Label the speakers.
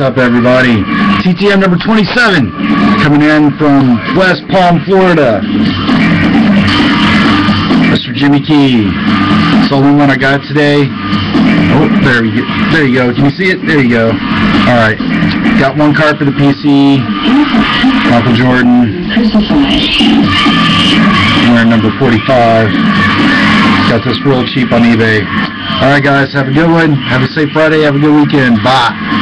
Speaker 1: What's up, everybody? TTM number 27, coming in from West Palm, Florida. Mr. Jimmy Key. It's the only one I got today. Oh, there you go. There you go. Can you see it? There you go. All right. Got one card for the PC. Michael Jordan. Wearing number 45. Got this real cheap on eBay. All right, guys. Have a good one. Have a safe Friday. Have a good weekend. Bye.